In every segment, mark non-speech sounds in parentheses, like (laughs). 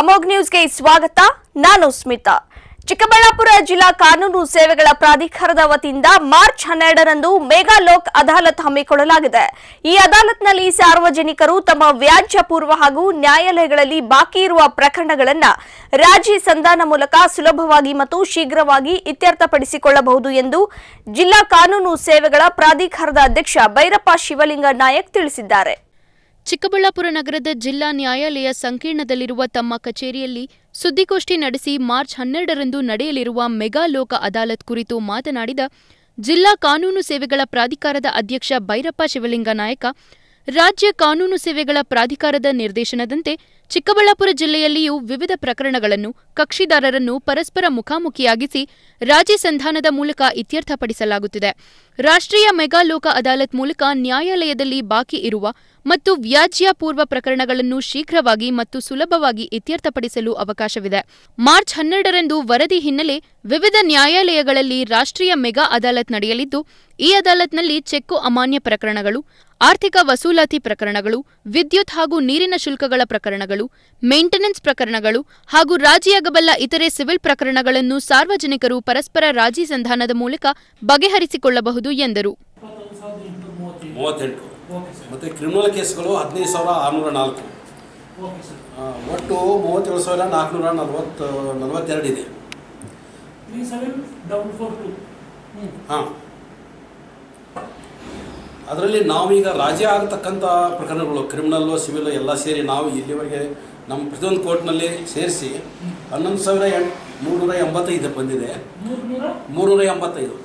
ಅಮೋಘ್ ನ್ಯೂಸ್ಗೆ ಸ್ವಾಗತ. ನಾನು ಸ್ಮಿತಾ. ಚಿಕ್ಕಬಳ್ಳಾಪುರ ಜಿಲ್ಲಾ ಕಾನೂನು ಸೇವೆಗಳ ಪ್ರಾಧಿಕಾರದ ವತಿಯಿಂದ ಮಾರ್ಚ್ ಹನ್ನೆರಡರಂದು ಮೆಗಾ ಲೋಕ್ ಅದಾಲತ್ ಹಮ್ಮಿಕೊಳ್ಳಲಾಗಿದೆ. ಈ ಅದಾಲತ್ನಲ್ಲಿ ಸಾರ್ವಜನಿಕರು ತಮ್ಮ ವ್ಯಾಜ್ಯ ಪೂರ್ವ ಹಾಗೂ ನ್ಯಾಯಾಲಯಗಳಲ್ಲಿ ಬಾಕಿ ಇರುವ ಪ್ರಕರಣಗಳನ್ನು ರಾಜಿ ಸಂಧಾನ ಮೂಲಕ ಸುಲಭವಾಗಿ ಮತ್ತು ಶೀಘ್ರವಾಗಿ ಇತ್ಯರ್ಥಪಡಿಸಿಕೊಳ್ಳಬಹುದು ಎಂದು ಜಿಲ್ಲಾ ಕಾನೂನು ಸೇವೆಗಳ ಪ್ರಾಧಿಕಾರದ ಅಧ್ಯಕ್ಷ ಭೈರಪ್ಪ ಶಿವಲಿಂಗ ನಾಯಕ್ ತಿಳಿಸಿದ್ದಾರೆ. ಚಿಕ್ಕಬಳ್ಳಾಪುರ ನಗರದ ಜಿಲ್ಲಾ ನ್ಯಾಯಾಲಯ ಸಂಕೀರ್ಣದಲ್ಲಿರುವ ತಮ್ಮ ಕಚೇರಿಯಲ್ಲಿ ಸುದ್ದಿಗೋಷ್ಠಿ ನಡೆಸಿ ಮಾರ್ಚ್ ಹನ್ನೆರಡರಂದು ನಡೆಯಲಿರುವ ಮೆಗಾ ಲೋಕ ಅದಾಲತ್ ಕುರಿತು ಮಾತನಾಡಿದ ಜಿಲ್ಲಾ ಕಾನೂನು ಸೇವೆಗಳ ಪ್ರಾಧಿಕಾರದ ಅಧ್ಯಕ್ಷ ಭೈರಪ್ಪ ಶಿವಲಿಂಗ ನಾಯಕ, ರಾಜ್ಯ ಕಾನೂನು ಸೇವೆಗಳ ಪ್ರಾಧಿಕಾರದ ನಿರ್ದೇಶನದಂತೆ ಚಿಕ್ಕಬಳ್ಳಾಪುರ ಜಿಲ್ಲೆಯಲ್ಲಿಯೂ ವಿವಿಧ ಪ್ರಕರಣಗಳನ್ನು ಕಕ್ಷಿದಾರರನ್ನು ಪರಸ್ಪರ ಮುಖಾಮುಖಿಯಾಗಿಸಿ ರಾಜಿ ಸಂಧಾನದ ಮೂಲಕ ಇತ್ಯರ್ಥಪಡಿಸಲಾಗುತ್ತಿದೆ. ರಾಷ್ಟ್ರೀಯ ಮೆಗಾ ಲೋಕ ಅದಾಲತ್ ಮೂಲಕ ನ್ಯಾಯಾಲಯದಲ್ಲಿ ಬಾಕಿ ಇರುವ ಮತ್ತು ವ್ಯಾಜ್ಯ ಪೂರ್ವ ಪ್ರಕರಣಗಳನ್ನು ಶೀಘ್ರವಾಗಿ ಮತ್ತು ಸುಲಭವಾಗಿ ಇತ್ಯರ್ಥಪಡಿಸಲು ಅವಕಾಶವಿದೆ. ಮಾರ್ಚ್ ಹನ್ನೆರಡರಂದು ವರದಿ ಹಿನ್ನೆಲೆ ವಿವಿಧ ನ್ಯಾಯಾಲಯಗಳಲ್ಲಿ ರಾಷ್ಟ್ರೀಯ ಮೆಗಾ ಅದಾಲತ್ ನಡೆಯಲಿದ್ದು, ಈ ಅದಾಲತ್ನಲ್ಲಿ ಚೆಕ್ಕು ಅಮಾನ್ಯ ಪ್ರಕರಣಗಳು, ಆರ್ಥಿಕ ವಸೂಲಾತಿ ಪ್ರಕರಣಗಳು, ವಿದ್ಯುತ್ ಹಾಗೂ ನೀರಿನ ಶುಲ್ಕಗಳ ಪ್ರಕರಣಗಳು, ಮೇಂಟೆನೆನ್ಸ್ ಪ್ರಕರಣಗಳು ಹಾಗೂ ರಾಜಿಯಾಗಬಲ್ಲ ಇತರೆ ಸಿವಿಲ್ ಪ್ರಕರಣಗಳನ್ನು ಸಾರ್ವಜನಿಕರು ಪರಸ್ಪರ ರಾಜಿ ಸಂಧಾನದ ಮೂಲಕ ಬಗೆಹರಿಸಿಕೊಳ್ಳಬಹುದು ಎಂದರು. ಮತ್ತು ಕ್ರಿಮಿನಲ್ ಕೇಸ್ಗಳು ಹದಿನೈದು ಸಾವಿರ ಆರುನೂರ ನಾಲ್ಕು. ಒಟ್ಟು ಮೂವತ್ತೇಳು ಸಾವಿರ ನಾಲ್ಕುನೂರ ನಲ್ವತ್ತು ನಲವತ್ತೆರಡು ಇದೆ. ಹಾಂ. ಅದರಲ್ಲಿ ನಾವೀಗ ರಾಜಿ ಆಗತಕ್ಕಂಥ ಪ್ರಕರಣಗಳು ಕ್ರಿಮಿನಲ್ಲು ಸಿವಿಲ್ ಎಲ್ಲ ಸೇರಿ ನಾವು ಇಲ್ಲಿವರೆಗೆ ನಮ್ಮ ಪ್ರತಿಯೊಂದು ಕೋರ್ಟ್ನಲ್ಲಿ ಸೇರಿಸಿ ಹನ್ನೊಂದು ಸಾವಿರ ಎಂಟು ಮೂರುನೂರ ಎಂಬತ್ತೈದು ಬಂದಿದೆ. ಮೂರ್ನೂರ? ಎಂಬತ್ತೈದು.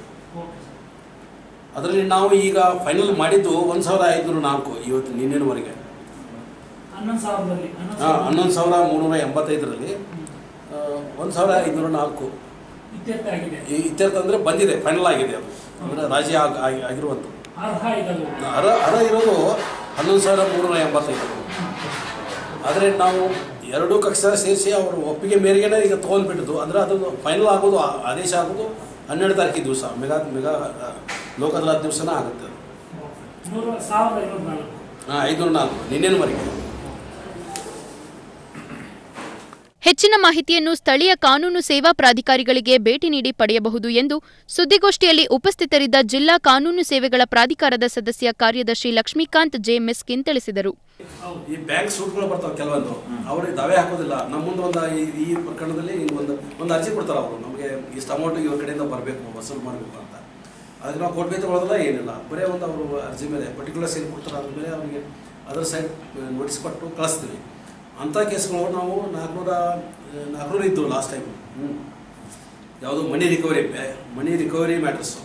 ಅದರಲ್ಲಿ ನಾವು ಈಗ ಫೈನಲ್ ಮಾಡಿದ್ದು ಒಂದು ಸಾವಿರದ ಐದುನೂರ ನಾಲ್ಕು ಇವತ್ತು ನಿನ್ನೆವರೆಗೆ. ಹಾಂ ಹನ್ನೊಂದು ಸಾವಿರ ಮೂರುನೂರ ಎಂಬತ್ತೈದರಲ್ಲಿ ಒಂದು ಸಾವಿರ ಐದುನೂರ ನಾಲ್ಕು. ಇತ್ಯರ್ಥ ಅಂದರೆ ಬಂದಿದೆ ಫೈನಲ್ ಆಗಿದೆ ಅದು. ಅಂದರೆ ರಾಜಿ ಆಗ ಆಗಿ- ಆಗಿರುವಂಥದ್ದು. ಅರ ಅರ ಇರೋದು ಹನ್ನೊಂದು ಸಾವಿರ ಮೂರುನೂರ ಎಂಬತ್ತೈದು. ಆದರೆ ನಾವು ಎರಡೂ ಕಕ್ಷ ಸೇರಿಸಿ ಅವರು ಒಪ್ಪಿಗೆ ಮೇರೆಗೆ ಈಗ ತೊಗೊಂಡ್ಬಿಟ್ಟಿದ್ದು. ಅಂದರೆ ಅದು ಫೈನಲ್ ಆಗೋದು ಆದೇಶ ಆಗೋದು ಹನ್ನೆರಡು ತಾರೀಕಿನ ದಿವಸ ಮೆಗಾ ಮೆಗಾ ಲೋಕ ಅದಾಲತ್ ದಿವಸನೇ ಆಗುತ್ತೆ. ಅದು ಹಾಂ ಐದುನೂರ ನಾಲ್ಕು ನಿನ್ನೆನವರೆಗೆ. ಹೆಚ್ಚಿನ ಮಾಹಿತಿಯನ್ನು ಸ್ಥಳೀಯ ಕಾನೂನು ಸೇವಾ ಪ್ರಾಧಿಕಾರಿಗಳಿಗೆ ಭೇಟಿ ನೀಡಿ ಪಡೆಯಬಹುದು ಎಂದು ಸುದ್ದಿಗೋಷ್ಠಿಯಲ್ಲಿ ಉಪಸ್ಥಿತರಿದ್ದ ಜಿಲ್ಲಾ ಕಾನೂನು ಸೇವೆಗಳ ಪ್ರಾಧಿಕಾರದ ಸದಸ್ಯ ಕಾರ್ಯದರ್ಶಿ ಲಕ್ಷ್ಮೀಕಾಂತ್ ಜೆ ಮಿಸ್ಕಿನ್ ತಿಳಿಸಿದರು. ಈ ಬ್ಯಾಂಕ್ ಸೂಟ್ಗಳು ಬರ್ತಾವೆ ಕೆಲವೊಂದು. ಅವ್ರಿಗೆ ದಾವೆ ಹಾಕೋದಿಲ್ಲ. ನಮ್ಮ ಮುಂದೆ ಒಂದು ಈ- ಪ್ರಕರಣದಲ್ಲಿ ಒಂದು ಒಂದು ಅರ್ಜಿ ಕೊಡ್ತಾರೆ ಅವರು. ನಮಗೆ ಇಷ್ಟು ಅಮೌಂಟ್ ಇವ್ರ ಕಡೆಯಿಂದ ಬರಬೇಕು, ವಸೂಲು ಮಾಡಬೇಕು ಅಂತ. ಅದಕ್ಕೆ ನಾವು ಕೊಡ್ಬೇಕು ತಗೊಳ್ಳೋದಿಲ್ಲ ಏನಿಲ್ಲ. ಬರೀ ಒಂದು ಅವರು ಅರ್ಜಿ ಮೇಲೆ ಪರ್ಟಿಕ್ಯುಲರ್ ಸೈನ್ ಕೊಡ್ತಾರೆ ಅದ್ರ ಮೇಲೆ ಅವರಿಗೆ ಅದರ ಸೈಡ್ ನೋಟಿಸ್ ಕೊಟ್ಟು ಕಳಿಸ್ತೀವಿ. ಅಂಥ ಕೇಸ್ಗಳು ನಾವು ನಾಲ್ಕುನೂರ ನಾಲ್ಕುನೂರ ಇದ್ದವು ಲಾಸ್ಟ್ ಟೈಮ್ ಹ್ಞೂ ಯಾವುದು money recovery money recovery matters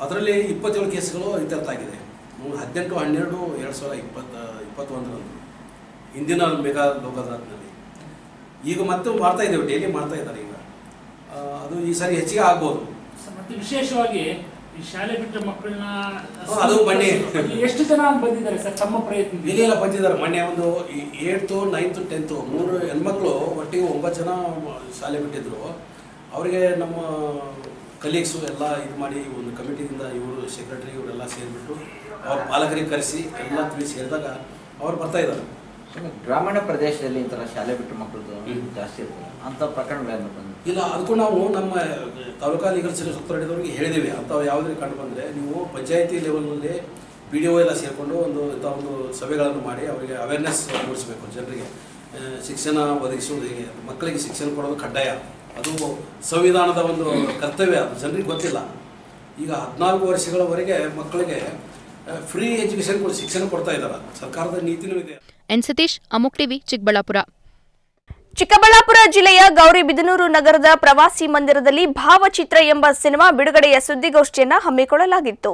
ಅದರಲ್ಲಿ ಇಪ್ಪತ್ತೇಳು ಕೇಸ್ಗಳು ಇತ್ಯರ್ಥ ಆಗಿದೆ. ಹ್ಮ್, ಹದಿನೆಂಟು ಹನ್ನೆರಡು ಎರಡು ಸಾವಿರ ಇಪ್ಪತ್ತ ಇಪ್ಪತ್ತೊಂದರಂದು. ಹಿಂದಿನ ಮೆಗಾ ಲೋಕದಾತ್ನಲ್ಲಿ ಈಗ ಮತ್ತೆ ಮಾಡ್ತಾ ಇದ್ದೇವೆ ಡೈಲಿ ಮಾಡ್ತಾ ಇದ್ದಾರೆ ಈಗ. ಅದು ಈ ಸಾರಿ ಹೆಚ್ಚಿಗೆ ಆಗ್ಬೋದು. ವಿಶೇಷವಾಗಿ ಶಾಲೆ ಬಿಟ್ಟ ಮಕ್ಕಳನ್ನ ಅದು ಬನ್ನಿ. ಎಷ್ಟು ಜನ ಬಂದಿದ್ದಾರೆ ಸರ್ ತಮ್ಮ ಪ್ರಯತ್ನ ಇಲ್ಲೆಲ್ಲ ಬಂದಿದ್ದಾರೆ. ಮೊನ್ನೆ ಒಂದು ಏಯ್ತು ನೈನ್ತು ಟೆಂತು ಮೂರು ಹೆಣ್ಮಕ್ಳು ಒಟ್ಟಿಗೆ ಒಂಬತ್ತು ಜನ ಶಾಲೆ ಬಿಟ್ಟಿದ್ರು. ಅವರಿಗೆ ನಮ್ಮ ಕಲೀಗ್ಸು ಎಲ್ಲ ಇದು ಮಾಡಿ ಒಂದು ಕಮಿಟಿಯಿಂದ ಇವರು ಸೆಕ್ರೆಟರಿ ಇವರೆಲ್ಲ ಸೇರಿಬಿಟ್ಟು ಅವ್ರ ಪಾಲಕರಿಗೆ ಕರೆಸಿ ಎಲ್ಲ ತಿಳಿ ಸೇರಿದಾಗ ಅವ್ರು ಬರ್ತಾ ಇದ್ದಾರೆ. ಗ್ರಾಮೀಣ ಪ್ರದೇಶದಲ್ಲಿ ಇಂಥ ಥರ ಶಾಲೆ ಬಿಟ್ಟು ಮಕ್ಕಳದು ಜಾಸ್ತಿ ಇರ್ತದೆ. ಅಂಥ ಪ್ರಕರಣಗಳೇನು ಬಂದು ಇಲ್ಲ ಅದಕ್ಕೂ ನಾವು ನಮ್ಮ ತಾಲೂಕಾ ಲೀಗಲ್ ಸರ್ವಿಸ್ ಸುತ್ತರಿದವರಿಗೆ ಹೇಳಿದ್ದೀವಿ. ಅಂಥವು ಯಾವುದೇ ಕಂಡು ಬಂದರೆ ನೀವು ಪಂಚಾಯಿತಿ ಲೆವೆಲ್ನಲ್ಲಿ ಪಿ ಡಿ ಒ ಎಲ್ಲ ಸೇರಿಕೊಂಡು ಒಂದು ಇಂಥ ಒಂದು ಸಭೆಗಳನ್ನು ಮಾಡಿ ಅವರಿಗೆ ಅವೇರ್ನೆಸ್ ಮೂಡಿಸಬೇಕು ಜನರಿಗೆ. ಶಿಕ್ಷಣ ಒದಗಿಸುವುದು ಹೇಗೆ? ಮಕ್ಕಳಿಗೆ ಶಿಕ್ಷಣ ಕೊಡೋದು ಕಡ್ಡಾಯ. ಅದು ಸಂವಿಧಾನದ ಒಂದು ಕರ್ತವ್ಯ. ಅದು ಜನರಿಗೆ ಗೊತ್ತಿಲ್ಲ. ಈಗ ಹದಿನಾಲ್ಕು ವರ್ಷಗಳವರೆಗೆ ಮಕ್ಕಳಿಗೆ ಫ್ರೀ ಎಜುಕೇಷನ್ ಶಿಕ್ಷಣ ಕೊಡ್ತಾ ಇದ್ದಾರೆ. ಸರ್ಕಾರದ ನೀತಿನೂ ಇದೆ. N Satish, Amogh TV, Chikkaballapur. Chikkaballapur ಜಿಲ್ಲೆಯ ಗೌರಿಬಿದನೂರು ನಗರದ ಪ್ರವಾಸಿ ಮಂದಿರದಲ್ಲಿ ಭಾವಚಿತ್ರ ಎಂಬ ಸಿನಿಮಾ ಬಿಡುಗಡೆಯ ಸುದ್ದಿಗೋಷ್ಠಿಯನ್ನು ಹಮ್ಮಿಕೊಳ್ಳಲಾಗಿತ್ತು.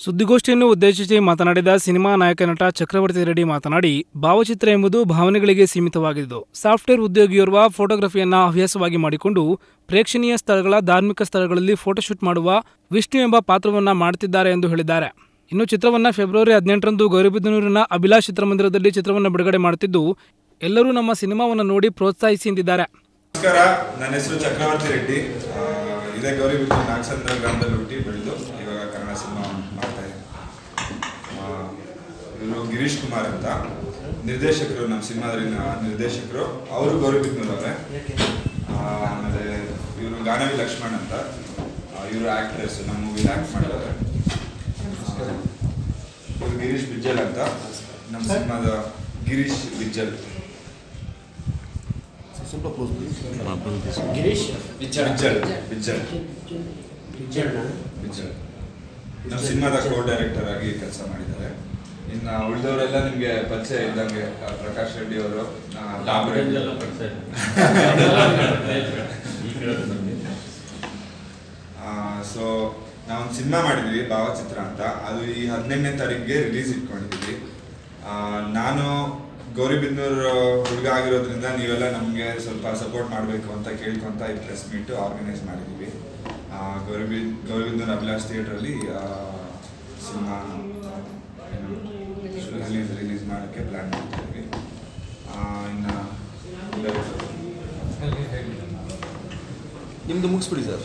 ಸುದ್ದಿಗೋಷ್ಠಿಯನ್ನು ಉದ್ದೇಶಿಸಿ ಮಾತನಾಡಿದ ಸಿನಿಮಾ ನಾಯಕ ನಟ ಚಕ್ರವರ್ತಿ ರೆಡ್ಡಿ ಮಾತನಾಡಿ, ಭಾವಚಿತ್ರ ಎಂಬುದು ಭಾವನೆಗಳಿಗೆ ಸೀಮಿತವಾಗಿದ್ದು, ಸಾಫ್ಟ್ವೇರ್ ಉದ್ಯೋಗಿಯೋರ್ವ ಫೋಟೋಗ್ರಫಿಯನ್ನು ಹವ್ಯಾಸವಾಗಿ ಮಾಡಿಕೊಂಡು, ಪ್ರೇಕ್ಷಣೀಯ ಸ್ಥಳಗಳ ಧಾರ್ಮಿಕ ಸ್ಥಳಗಳಲ್ಲಿ ಫೋಟೋಶೂಟ್ ಮಾಡುವ ವಿಷ್ಣು ಎಂಬ ಪಾತ್ರವನ್ನು ಮಾಡುತ್ತಿದ್ದಾರೆ ಎಂದು ಹೇಳಿದ್ದಾರೆ. ಇನ್ನು ಚಿತ್ರವನ್ನ ಫೆಬ್ರವರಿ ಹದಿನೆಂಟರಂದು ಗೌರಿಬಿದನೂರಿನ ಅಭಿಲಾಷ್ ಚಿತ್ರಮಂದಿರದಲ್ಲಿ ಚಿತ್ರವನ್ನು ಬಿಡುಗಡೆ ಮಾಡುತ್ತಿದ್ದು ಎಲ್ಲರೂ ನಮ್ಮ ಸಿನಿಮಾವನ್ನು ನೋಡಿ ಪ್ರೋತ್ಸಾಹಿಸಿ ಎಂದಿದ್ದಾರೆ ನಮಸ್ಕಾರ ನನ್ನ ಹೆಸರು ಚಕ್ರವರ್ತಿ ರೆಡ್ಡಿ. ಇದೇ ಗೌರಿಬಿದ್ದು ನಾಗಸಂದ್ರ ಗ್ರಾಮದಲ್ಲಿ ಹುಟ್ಟಿ ಬೆಳೆದು ಇವಾಗ ಕನ್ನಡ ಸಿನಿಮಾ ಮಾಡ್ತಾ ಇದ್ದೀನಿ. ಇವರು ಗಿರೀಶ್ ಕುಮಾರ್ ಅಂತ. ನಿರ್ದೇಶಕರು ನಮ್ಮ ಸಿನಿಮಾದಲ್ಲಿನ ನಿರ್ದೇಶಕರು. ಅವರು ಗೌರಿಬಿದ್ನೂರ್ ಅವರೇ ಆ, ಆಮೇಲೆ ಇವರು ಗಾನವಿ ಲಕ್ಷ್ಮಣ್ ಅಂತ. ಇವರು ಆ್ಯಕ್ಟ್ರೆಸ್ ನಮ್ಮ ಮೂವಿಲಿ ಆ್ಯಕ್ಟ್ ಮಾಡಿದ್ದಾರೆ ಇವರು ಗಿರೀಶ್ ಬಿಜ್ಜಲ್ ಅಂತ. ನಮ್ಮ ಸಿನಿಮಾದ ಗಿರೀಶ್ ಬಿಜ್ಜಲ್. ಗಿರೀಶ್? ಬಿಜ್ಜಲ್ ಬಿಜ್ಜಲ್ ನಮ್ಮ ಸಿನಿಮಾದ ಕೋ ಡೈರೆಕ್ಟರ್ ಆಗಿ ಕೆಲಸ ಮಾಡಿದ್ದಾರೆ. ಇನ್ನು ಉಳಿದವರೆಲ್ಲ ನಿಮಗೆ ಪರಿಚಯ ಇದ್ದಂಗೆ ಪ್ರಕಾಶ್ ರೆಡ್ಡಿ ಅವರು ಸೊ (laughs) ನಾವೊಂದು ಸಿನಿಮಾ ಮಾಡಿದ್ವಿ ಭಾವಚಿತ್ರ ಅಂತ. ಅದು ಈ ಹದಿನೆಂಟನೇ ತಾರೀಕಿಗೆ ರಿಲೀಸ್ ಇಟ್ಕೊಂಡಿದ್ವಿ ನಾನು ಗೌರಿಬಿದನೂರ್ ಹುಡುಗ ಆಗಿರೋದ್ರಿಂದ ನೀವೆಲ್ಲ ನಮಗೆ ಸ್ವಲ್ಪ ಸಪೋರ್ಟ್ ಮಾಡಬೇಕು ಅಂತ ಕೇಳ್ಕೊಂತ ಈ ಪ್ರೆಸ್ ಮೀಟ್ ಆರ್ಗನೈಸ್ ಮಾಡಿದ್ದೀವಿ. ಆ, ಗೌರಿಬಿ ಗೌರಿಬಿದನೂರ್ ಅಭಿಲಾಷ್ ಥಿಯೇಟ್ರಲ್ಲಿ ಸಿನಿಮಾ ರಿಲೀಸ್ ಮಾಡೋಕ್ಕೆ ಪ್ಲ್ಯಾನ್ ಮಾಡ್ತಿದ್ವಿ ಇನ್ನು ನಿಮ್ದು ಮುಗಿಸ್ಬಿಡಿ ಸರ್.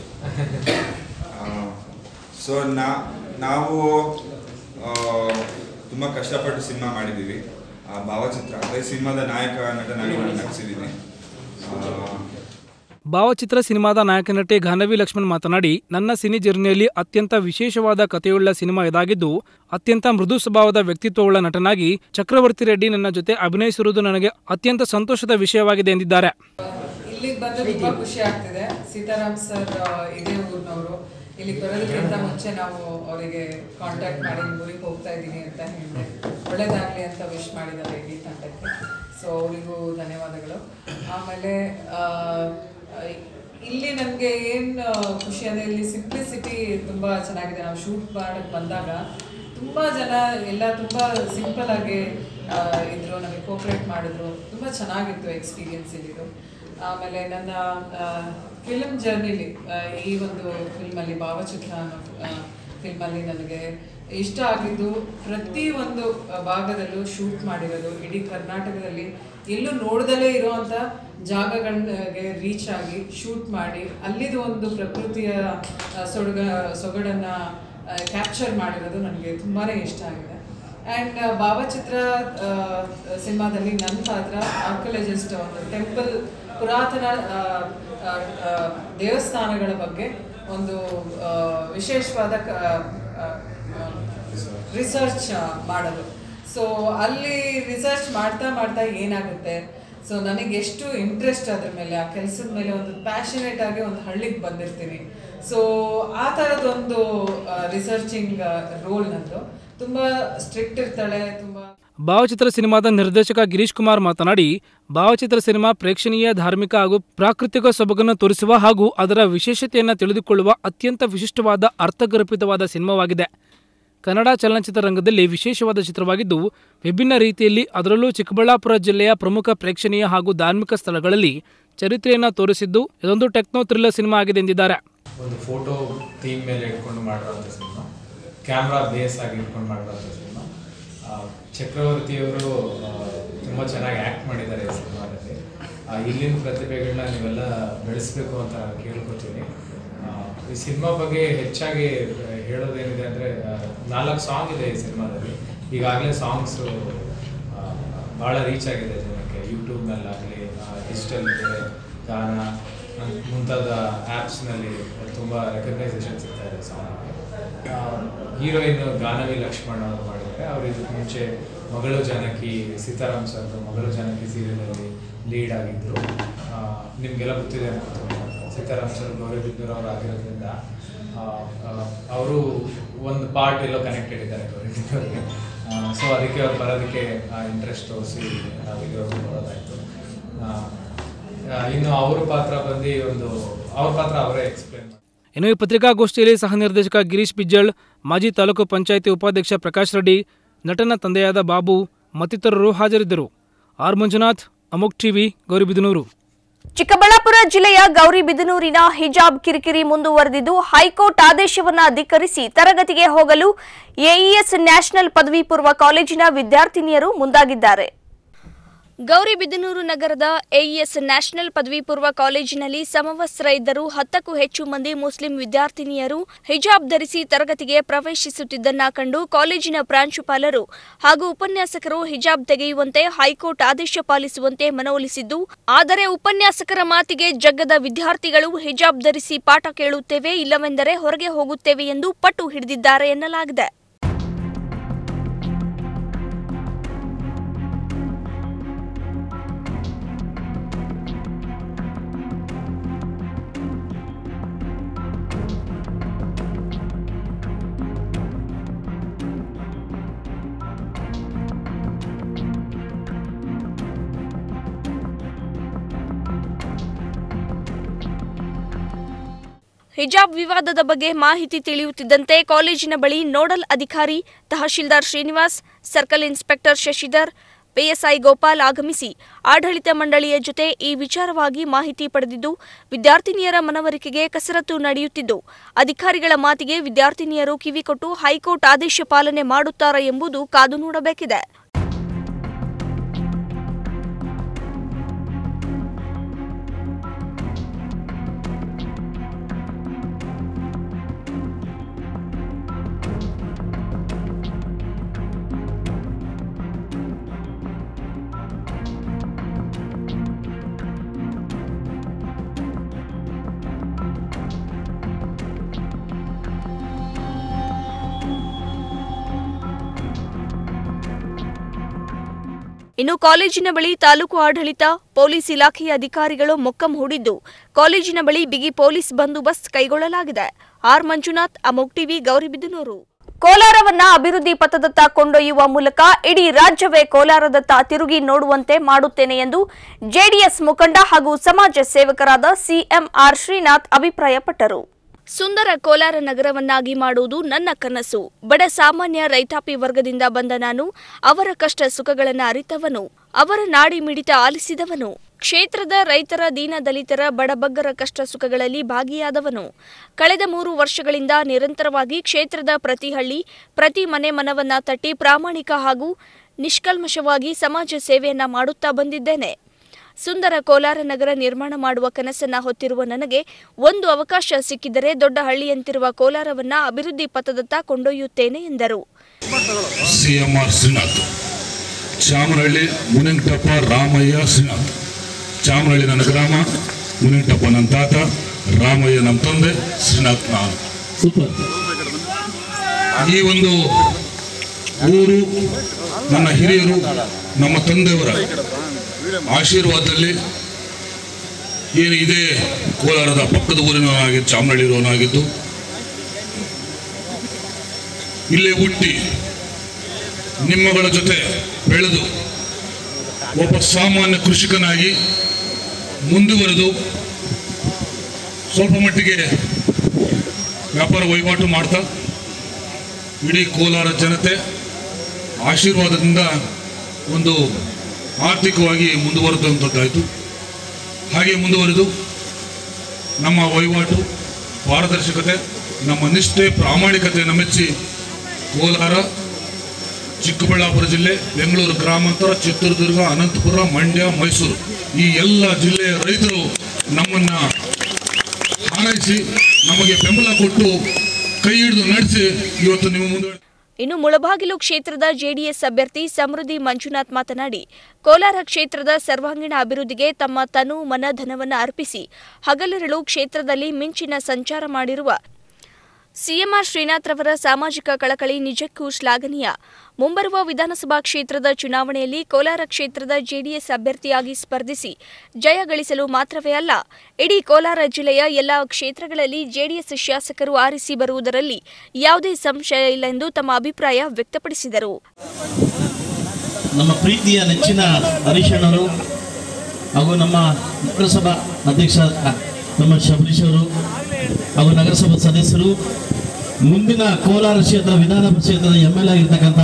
ಸೊ ನಾ ನಾವು ತುಂಬ ಕಷ್ಟಪಟ್ಟು ಸಿನಿಮಾ ಮಾಡಿದ್ದೀವಿ. ಭಾವಚಿತ್ರ ಅದೇ ಸಿನಿಮಾದ ನಾಯಕ ನಟನಾಗಿ ನಾನು ನಟಿಸಿದ್ದೀನಿ ಭಾವಚಿತ್ರ ಸಿನಿಮಾದ ನಾಯಕ ನಟಿ ಘಾನವಿ ಲಕ್ಷ್ಮಣ್ ಮಾತನಾಡಿ ನನ್ನ ಸಿನಿ ಜರ್ನಿಯಲ್ಲಿ ಅತ್ಯಂತ ವಿಶೇಷವಾದ ಕಥೆಯುಳ್ಳ ಸಿನಿಮಾ ಇದಾಗಿದ್ದು ಅತ್ಯಂತ ಮೃದು ಸ್ವಭಾವದ ವ್ಯಕ್ತಿತ್ವವುಳ್ಳ ನಟನಾಗಿ ಚಕ್ರವರ್ತಿ ರೆಡ್ಡಿ ನನ್ನ ಜೊತೆ ಅಭಿನಯಿಸಿರುವುದು ನನಗೆ ಅತ್ಯಂತ ಸಂತೋಷದ ವಿಷಯವಾಗಿದೆ ಎಂದಿದ್ದಾರೆ. ಇಲ್ಲಿಗೆ ಬಂದು ತುಂಬಾ ಖುಷಿ ಆಗ್ತಿದೆ. ಸೀತಾರಾಮ್ ಸರ್ ಇದೇ ಊರಿನವರು. ಇಲ್ಲಿಗೆ ಬರೋದಕ್ಕಿಂತ ಮುಂಚೆ ನಾವು ಅವರಿಗೆ ಕಾಂಟ್ಯಾಕ್ಟ್ ಮಾಡಿ ಊರಿಗೆ ಹೋಗ್ತಾ ಇದ್ದೀನಿ ಅಂತ ಹೇಳಿದೆ ಒಳ್ಳೇದಾಗಲಿ ಅಂತ ವಿಶ್ ಮಾಡಿದ್ದಾರೆ ಇಡೀ ತಂಡಕ್ಕೆ. ಸೊ ಅವರಿಗೂ ಧನ್ಯವಾದಗಳು. ಆಮೇಲೆ ಇಲ್ಲಿ ನಮಗೆ ಏನು ಖುಷಿ ಅಂದರೆ ಇಲ್ಲಿ ಸಿಂಪ್ಲಿಸಿಟಿ ತುಂಬ ಚೆನ್ನಾಗಿದೆ. ನಾವು ಶೂಟ್ ಮಾಡಕ್ಕೆ ಬಂದಾಗ ತುಂಬ ಜನ ಎಲ್ಲ ತುಂಬ ಆಗಿ ಇದ್ರು, ನಮಗೆ ಕೋಪ್ರೇಟ್ ಮಾಡಿದ್ರು. ತುಂಬ ಚೆನ್ನಾಗಿತ್ತು ಎಕ್ಸ್ಪೀರಿಯನ್ಸ್ ಇಲ್ಲಿದು. ಆಮೇಲೆ ನನ್ನ ಫಿಲ್ಮ್ ಜರ್ನಿಲಿ ಈ ಒಂದು ಫಿಲ್ಮಲ್ಲಿ ಭಾವಚಿತ್ರ ಅನ್ನೋ ಫಿಲ್ಮಲ್ಲಿ ನನಗೆ ಇಷ್ಟ ಆಗಿದ್ದು ಪ್ರತಿ ಒಂದು ಭಾಗದಲ್ಲೂ ಶೂಟ್ ಮಾಡಿರೋದು. ಇಡೀ ಕರ್ನಾಟಕದಲ್ಲಿ ಎಲ್ಲೂ ನೋಡ್ದಲೇ ಇರುವಂಥ ಜಾಗಗಳಿಗೆ ರೀಚ್ ಆಗಿ ಶೂಟ್ ಮಾಡಿ, ಅಲ್ಲಿದ ಒಂದು ಪ್ರಕೃತಿಯ ಸೊಡಗ, ಸೊಗಡನ್ನು ಕ್ಯಾಪ್ಚರ್ ಮಾಡಿರೋದು ನನಗೆ ತುಂಬಾ ಇಷ್ಟ ಆಗಿದೆ. ಆ್ಯಂಡ್ ಭಾವಚಿತ್ರ ಸಿನಿಮಾದಲ್ಲಿ ನನ್ನ ಪಾತ್ರ ಆರ್ಕಲಜಿಸ್ಟ್ ಒಂದು ಟೆಂಪಲ್ ಪುರಾತನ ದೇವಸ್ಥಾನಗಳ ಬಗ್ಗೆ ಒಂದು ವಿಶೇಷವಾದ ರಿಸರ್ಚ್ ಮಾಡೋದು ಸೊ ಅಲ್ಲಿ ರಿಸರ್ಚ್ ಮಾಡ್ತಾ ಮಾಡ್ತಾ ಏನಾಗುತ್ತೆ? ಸೊ ನನಗೆ ಎಷ್ಟು ಇಂಟ್ರೆಸ್ಟ್ ಅದ್ರ ಮೇಲೆ, ಆ ಕೆಲಸದ ಮೇಲೆ ಒಂದು ಪ್ಯಾಷನೇಟ್ ಆಗಿ ಒಂದು ಹಳ್ಳಿಗೆ ಬಂದಿರ್ತೀನಿ. ಸೊ ಆ ಥರದೊಂದು ರಿಸರ್ಚಿಂಗ್ ರೋಲ್ ನಂದು. ತುಂಬ ಸ್ಟ್ರಿಕ್ಟ್ ಇರ್ತಾಳೆ, ತುಂಬ ಭಾವಚಿತ್ರ ಸಿನಿಮಾದ ನಿರ್ದೇಶಕ ಗಿರೀಶ್ ಕುಮಾರ್ ಮಾತನಾಡಿ, ಭಾವಚಿತ್ರ ಸಿನಿಮಾ ಪ್ರೇಕ್ಷಣೀಯ, ಧಾರ್ಮಿಕ ಹಾಗೂ ಪ್ರಾಕೃತಿಕ ಸೊಬಗನ್ನು ತೋರಿಸುವ ಹಾಗೂ ಅದರ ವಿಶೇಷತೆಯನ್ನು ತಿಳಿದುಕೊಳ್ಳುವ ಅತ್ಯಂತ ವಿಶಿಷ್ಟವಾದ, ಅರ್ಥಗರ್ಭಿತವಾದ ಸಿನಿಮಾವಾಗಿದೆ. ಕನ್ನಡ ಚಲನಚಿತ್ರ ರಂಗದಲ್ಲಿ ವಿಶೇಷವಾದ ಚಿತ್ರವಾಗಿದ್ದು, ವಿಭಿನ್ನ ರೀತಿಯಲ್ಲಿ ಅದರಲ್ಲೂ ಚಿಕ್ಕಬಳ್ಳಾಪುರ ಜಿಲ್ಲೆಯ ಪ್ರಮುಖ ಪ್ರೇಕ್ಷಣೀಯ ಹಾಗೂ ಧಾರ್ಮಿಕ ಸ್ಥಳಗಳಲ್ಲಿ ಚರಿತ್ರೆಯನ್ನು ತೋರಿಸಿದ್ದು, ಇದೊಂದು ಟೆಕ್ನೋ ಥ್ರಿಲ್ಲರ್ ಸಿನಿಮಾ ಆಗಿದೆ ಎಂದಿದ್ದಾರೆ. ಒಂದು ಫೋಟೋ ಥೀಮ್ ಮೇಲೆ ಇಟ್ಕೊಂಡು ಮಾಡಿರೋಂಥ ಸಿನಿಮಾ. ಕ್ಯಾಮ್ರಾ ಬೇಸ್ ಆಗಿ ಇಟ್ಕೊಂಡು ಮಾಡಿರೋಂಥ ಸಿನಿಮಾ. ಚಕ್ರವರ್ತಿಯವರು ತುಂಬ ಚೆನ್ನಾಗಿ ಆ್ಯಕ್ಟ್ ಮಾಡಿದ್ದಾರೆ ಈ ಸಿನಿಮಾದಲ್ಲಿ. ಇಲ್ಲಿನ ಪ್ರತಿಭೆಗಳನ್ನ ನೀವೆಲ್ಲ ಬೆಳೆಸಬೇಕು ಅಂತ ಕೇಳ್ಕೊತೀನಿ. ಈ ಸಿನಿಮಾ ಬಗ್ಗೆ ಹೆಚ್ಚಾಗಿ ಹೇಳೋದೇನಿದೆ ಅಂದರೆ ನಾಲ್ಕು ಸಾಂಗ್ ಇದೆ ಈ ಸಿನಿಮಾದಲ್ಲಿ. ಈಗಾಗಲೇ ಸಾಂಗ್ಸು ಭಾಳ ರೀಚ್ ಆಗಿದೆ ಜನಕ್ಕೆ. ಯೂಟ್ಯೂಬ್ನಲ್ಲಾಗಲಿ ಡಿಜಿಟಲ್ ಗಾನ, ಮುಂತಾದ ಆ್ಯಪ್ಸ್ನಲ್ಲಿ ತುಂಬ ರೆಕಗ್ನೈಸೇಷನ್ ಸಿಗ್ತಾ ಇದೆ ಸಾಂಗ್ಗೆ ಹೀರೋಯಿನ್ ಗಾನವಿ ಲಕ್ಷ್ಮಣ ಅವರು ಮಾಡಿದ್ದಾರೆ. ಅವರು ಇದಕ್ಕೆ ಮುಂಚೆ ಮಗಳು ಜಾನಕಿ, ಸೀತಾರಾಮ್ ಸರ್ ಮಗಳು ಜಾನಕಿ ಸೀರಿಯಲಲ್ಲಿ ಲೀಡ್ ಆಗಿದ್ದರು ನಿಮಗೆಲ್ಲ ಗೊತ್ತಿದೆ ಅನ್ಕೋತೀನಿ ಸೀತಾರಾಮ್ ಸರ್ ಗೌರಿಬಿದ್ದೂರ್ ಅವರು ಆಗಿರೋದ್ರಿಂದ ಅವರು ಒಂದು ಪಾರ್ಟ್ ಎಲ್ಲೋ ಕನೆಕ್ಟೆಡ್ ಇದ್ದಾರೆ ಗೌರಿಬಿದ್ದೂರ್ಗೆ ಸೊ ಅದಕ್ಕೆ ಅವ್ರು ಬರೋದಕ್ಕೆ ಇಂಟ್ರೆಸ್ಟ್ ತೋರಿಸಿ ನಾವು ಇಲ್ಲಿವರೆಗೂ ಬರೋದಾಯಿತು. ಇನ್ನು ಅವ್ರ ಪಾತ್ರ ಬಂದು ಒಂದು, ಅವ್ರ ಪಾತ್ರ ಅವರೇ ಎಕ್ಸ್ಪ್ಲೇನ್ ಇನ್ನು ಈ ಪತ್ರಿಕಾಗೋಷ್ಠಿಯಲ್ಲಿ ಸಹ ನಿರ್ದೇಶಕ ಗಿರೀಶ್ ಬಿಜ್ಜಳ್, ಮಾಜಿ ತಾಲೂಕು ಪಂಚಾಯಿತಿ ಉಪಾಧ್ಯಕ್ಷ ಪ್ರಕಾಶ್ ರೆಡ್ಡಿ, ನಟನ ತಂದೆಯಾದ ಬಾಬು, ಮತ್ತಿತರರು ಹಾಜರಿದ್ದರು. ಆರ್ ಮಂಜುನಾಥ್, ಅಮೋಕ್ ಟಿವಿ ಗೌರಿಬಿದನೂರು ಚಿಕ್ಕಬಳ್ಳಾಪುರ ಜಿಲ್ಲೆಯ ಗೌರಿಬಿದನೂರಿನ ಹಿಜಾಬ್ ಕಿರಿಕಿರಿ ಮುಂದುವರೆದಿದ್ದು, ಹೈಕೋರ್ಟ್ ಆದೇಶವನ್ನು ಧಿಕ್ಕರಿಸಿ ತರಗತಿಗೆ ಹೋಗಲು ಎಇಎಸ್ ನ್ಯಾಷನಲ್ ಪದವಿ ಪೂರ್ವ ಕಾಲೇಜಿನ ವಿದ್ಯಾರ್ಥಿನಿಯರು ಮುಂದಾಗಿದ್ದಾರೆ. ಗೌರಿಬಿದನೂರು ನಗರದ ಎಇಎಸ್ ನ್ಯಾಷನಲ್ ಪದವಿ ಪೂರ್ವ ಕಾಲೇಜಿನಲ್ಲಿ ಸಮವಸ್ತ್ರ ಇದ್ದರೂ ಹತ್ತಕ್ಕೂ ಹೆಚ್ಚು ಮಂದಿ ಮುಸ್ಲಿಂ ವಿದ್ಯಾರ್ಥಿನಿಯರು ಹಿಜಾಬ್ ಧರಿಸಿ ತರಗತಿಗೆ ಪ್ರವೇಶಿಸುತ್ತಿದ್ದನ್ನ ಕಂಡು ಕಾಲೇಜಿನ ಪ್ರಾಂಶುಪಾಲರು ಹಾಗೂ ಉಪನ್ಯಾಸಕರು ಹಿಜಾಬ್ ತೆಗೆಯುವಂತೆ ಹೈಕೋರ್ಟ್ ಆದೇಶ ಪಾಲಿಸುವಂತೆ ಮನವೊಲಿಸಿದ್ದು, ಆದರೆ ಉಪನ್ಯಾಸಕರ ಮಾತಿಗೆ ಜಗ್ಗದ ವಿದ್ಯಾರ್ಥಿಗಳು ಹಿಜಾಬ್ ಧರಿಸಿ ಪಾಠ ಕೇಳುತ್ತೇವೆ, ಇಲ್ಲವೆಂದರೆ ಹೊರಗೆ ಹೋಗುತ್ತೇವೆ ಎಂದು ಪಟ್ಟು ಹಿಡಿದಿದ್ದಾರೆ ಎನ್ನಲಾಗಿದೆ. ಹಿಜಾಬ್ ವಿವಾದದ ಬಗ್ಗೆ ಮಾಹಿತಿ ತಿಳಿಯುತ್ತಿದ್ದಂತೆ ಕಾಲೇಜಿನ ಬಳಿ ನೋಡಲ್ ಅಧಿಕಾರಿ tahsildar Srinivas, circle inspector Shashidhar PSI Gopal ಆಗಮಿಸಿ ಆಡಳಿತ ಮಂಡಳಿಯ ಜೊತೆ ಈ ವಿಚಾರವಾಗಿ ಮಾಹಿತಿ ಪಡೆದಿದ್ದು, ವಿದ್ಯಾರ್ಥಿನಿಯರ ಮನವರಿಕೆಗೆ ಕಸರತ್ತು ನಡೆಯುತ್ತಿದ್ದು, ಅಧಿಕಾರಿಗಳ ಮಾತಿಗೆ ವಿದ್ಯಾರ್ಥಿನಿಯರು ಕಿವಿಕೊಟ್ಟು ಹೈಕೋರ್ಟ್ ಆದೇಶ ಪಾಲನೆ ಮಾಡುತ್ತಾರೆ ಎಂಬುದು ಕಾದು ನೋಡಬೇಕಿದೆ. ಇನ್ನು ಕಾಲೇಜಿನ ಬಳಿ ತಾಲೂಕು ಆಡಳಿತ, ಪೊಲೀಸ್ ಇಲಾಖೆಯ ಅಧಿಕಾರಿಗಳು ಮೊಕ್ಕಂ ಹೂಡಿದ್ದು, ಕಾಲೇಜಿನ ಬಳಿ ಬಿಗಿ ಪೊಲೀಸ್ ಬಂದೋಬಸ್ತ್ ಕೈಗೊಳ್ಳಲಾಗಿದೆ. ಆರ್ ಮಂಜುನಾಥ್ ಅಮೋಕ್ ಟಿವಿ ಗೌರಿಬಿದನೂರು ಕೋಲಾರವನ್ನ ಅಭಿವೃದ್ಧಿ ಪಥದತ್ತ ಕೊಂಡೊಯ್ಯುವ ಮೂಲಕ ಇಡೀ ರಾಜ್ಯವೇ ಕೋಲಾರದತ್ತ ತಿರುಗಿ ನೋಡುವಂತೆ ಮಾಡುತ್ತೇನೆ ಎಂದು ಜೆಡಿಎಸ್ ಮುಖಂಡ ಹಾಗೂ ಸಮಾಜ ಸೇವಕರಾದ ಸಿಎಂಆರ್ ಶ್ರೀನಾಥ್ ಅಭಿಪ್ರಾಯಪಟ್ಟರು. ಸುಂದರ ಕೋಲಾರ ನಗರವನ್ನಾಗಿ ಮಾಡುವುದು ನನ್ನ ಕನಸು. ಬಡ ಸಾಮಾನ್ಯ ರೈತಾಪಿ ವರ್ಗದಿಂದ ಬಂದ ನಾನು ಅವರ ಕಷ್ಟ ಸುಖಗಳನ್ನು ಅರಿತವನು, ಅವರ ನಾಡಿ ಮಿಡಿತ ಆಲಿಸಿದವನು. ಕ್ಷೇತ್ರದ ರೈತರ ದೀನ ದಲಿತರ ಬಡಬಗ್ಗರ ಕಷ್ಟ ಸುಖಗಳಲ್ಲಿ ಭಾಗಿಯಾದವನು. ಕಳೆದ ಮೂರು ವರ್ಷಗಳಿಂದ ನಿರಂತರವಾಗಿ ಕ್ಷೇತ್ರದ ಪ್ರತಿ ಹಳ್ಳಿ, ಪ್ರತಿ ಮನೆ ಮನವನ್ನ ತಟ್ಟಿ ಪ್ರಾಮಾಣಿಕ ಹಾಗೂ ನಿಷ್ಕಲ್ಮಶವಾಗಿ ಸಮಾಜ ಸೇವೆಯನ್ನ ಮಾಡುತ್ತಾ ಬಂದಿದ್ದೇನೆ. ಸುಂದರ ಕೋಲಾರ ನಗರ ನಿರ್ಮಾಣ ಮಾಡುವ ಕನಸನ್ನ ಹೊತ್ತಿರುವ ನನಗೆ ಒಂದು ಅವಕಾಶ ಸಿಕ್ಕಿದರೆ ದೊಡ್ಡ ಹಳ್ಳಿಯಂತಿರುವ ಕೋಲಾರವನ್ನ ಅಭಿವೃದ್ಧಿ ಪಥದತ್ತ ಕೊಂಡೊಯ್ಯುತ್ತೇನೆ ಎಂದರು. ಚಾಮರಹಳ್ಳಿ ಮುನಿಂಗಟಪ್ಪ ರಾಮಯ್ಯ ಶ್ರೀನಾಥ್. ಚಾಮರಹಳ್ಳಿ ನನ್ನ ಗ್ರಾಮ ಮುನಿಂಗಟಪ್ಪ ನನ್ನ ತಾತ ರಾಮಯ್ಯ ನಮ್ಮ ತಂದೆ ಶ್ರೀನಾಥ್ ನಾನು. ಈ ಒಂದು ಊರು ನನ್ನ ಹಿರಿಯರು ನಮ್ಮ ತಂದೆಯವರ ಆಶೀರ್ವಾದದಲ್ಲಿ ಏನು ಇದೆ? ಕೋಲಾರದ ಪಕ್ಕದ ಊರಿನವನಾಗಿದ್ದು ಚಾಮರಹಳ್ಳಿರೋನಾಗಿದ್ದು ಇಲ್ಲೇ ಹುಟ್ಟಿ ನಿಮ್ಮಗಳ ಜೊತೆ ಬೆಳೆದು ಒಬ್ಬ ಸಾಮಾನ್ಯ ಕೃಷಿಕನಾಗಿ ಮುಂದುವರೆದು ಸ್ವಲ್ಪ ಮಟ್ಟಿಗೆ ವ್ಯಾಪಾರ ವಹಿವಾಟು ಮಾಡ್ತಾ ಇಡೀ ಕೋಲಾರ ಜನತೆ ಆಶೀರ್ವಾದದಿಂದ ಒಂದು ಆರ್ಥಿಕವಾಗಿ ಮುಂದುವರೆದಂಥದ್ದಾಯಿತು ಹಾಗೆ ಮುಂದುವರೆದು ನಮ್ಮ ವಹಿವಾಟು, ಪಾರದರ್ಶಕತೆ, ನಮ್ಮ ನಿಷ್ಠೆ ಪ್ರಾಮಾಣಿಕತೆಯನ್ನು ಮೆಚ್ಚಿ ಕೋಲಾರ, ಚಿಕ್ಕಬಳ್ಳಾಪುರ ಜಿಲ್ಲೆ, ಬೆಂಗಳೂರು ಗ್ರಾಮಾಂತರ ಚಿತ್ರದುರ್ಗ ಅನಂತಪುರ, ಮಂಡ್ಯ, ಮೈಸೂರು ಈ ಎಲ್ಲ ಜಿಲ್ಲೆಯ ರೈತರು ನಮ್ಮನ್ನು ಹಾರೈಸಿ ನಮಗೆ ಬೆಂಬಲ ಕೊಟ್ಟು ಕೈ ಹಿಡಿದು ನಡೆಸಿ ಇವತ್ತು ನಿಮ್ಮ ಮುಂದೆ ಇನ್ನು ಮುಳಬಾಗಿಲು ಕ್ಷೇತ್ರದ ಜೆಡಿಎಸ್ ಅಭ್ಯರ್ಥಿ ಸಮೃದ್ಧಿ ಮಂಜುನಾಥ್ ಮಾತನಾಡಿ, ಕೋಲಾರ ಕ್ಷೇತ್ರದ ಸರ್ವಾಂಗೀಣ ಅಭಿವೃದ್ಧಿಗೆ ತಮ್ಮ ತನು ಮನ ಧನವನ್ನು ಅರ್ಪಿಸಿ, ಹಗಲಿರುಳು ಕ್ಷೇತ್ರದಲ್ಲಿ ಮಿಂಚಿನ ಸಂಚಾರ ಮಾಡಿರುವ ಸಿಎಂಆರ್ ಶ್ರೀನಾಥ್ ರವರ ಸಾಮಾಜಿಕ ಕಳಕಳಿ ನಿಜಕ್ಕೂ ಶ್ಲಾಘನೀಯ. ಮುಂಬರುವ ವಿಧಾನಸಭಾ ಕ್ಷೇತ್ರದ ಚುನಾವಣೆಯಲ್ಲಿ ಕೋಲಾರ ಕ್ಷೇತ್ರದ ಜೆಡಿಎಸ್ ಅಭ್ಯರ್ಥಿಯಾಗಿ ಸ್ಪರ್ಧಿಸಿ ಜಯ ಗಳಿಸಲು ಮಾತ್ರವೇ ಅಲ್ಲ, ಇಡೀ ಕೋಲಾರ ಜಿಲ್ಲೆಯ ಎಲ್ಲಾ ಕ್ಷೇತ್ರಗಳಲ್ಲಿ ಜೆಡಿಎಸ್ ಶಾಸಕರು ಆರಿಸಿ ಬರುವುದರಲ್ಲಿ ಯಾವುದೇ ಸಂಶಯ ಇಲ್ಲ ಎಂದು ತಮ್ಮ ಅಭಿಪ್ರಾಯ ವ್ಯಕ್ತಪಡಿಸಿದರು. ನಮ್ಮ ಪ್ರೀತಿಯ ನೆಚ್ಚಿನ ಹಾಗೂ ನಮ್ಮ ಅಧ್ಯಕ್ಷ ನಮ್ಮ ಶಬರೀಶ್ ಅವರು ಹಾಗೂ ನಗರಸಭಾ ಸದಸ್ಯರು, ಮುಂದಿನ ಕೋಲಾರ ಕ್ಷೇತ್ರ, ವಿಧಾನಸಭಾ ಕ್ಷೇತ್ರದ ಎಂ ಎಲ್ ಆಗಿರ್ತಕ್ಕಂಥ